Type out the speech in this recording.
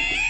Yeah!